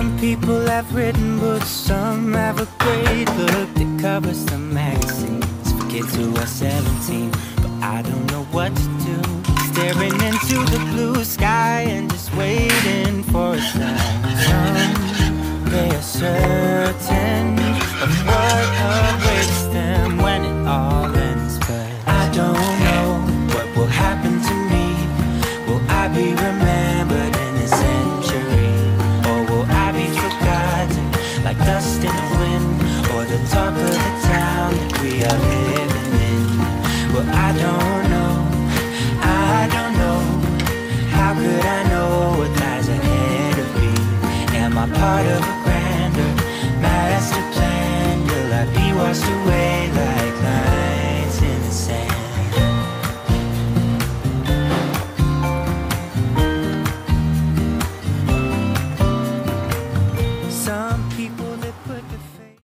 Some people have written books, some have a great book that covers the magazines for kids who are 17. But I don't know what to do. Staring into the blue sky and just waiting for a sign. Someday are certain of what awaits them when it all ends. But I don't know what will happen to me. Will I be remembered dust in the wind? Or the talk of the town that we are living in? Well, I don't know. I don't know. How could I know what lies ahead of me? Am I part of a